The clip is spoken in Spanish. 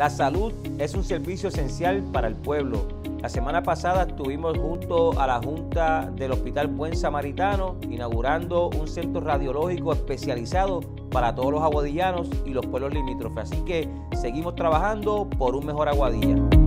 La salud es un servicio esencial para el pueblo. La semana pasada estuvimos junto a la Junta del Hospital Buen Samaritano inaugurando un centro radiológico especializado para todos los aguadillanos y los pueblos limítrofes. Así que seguimos trabajando por un mejor Aguadilla.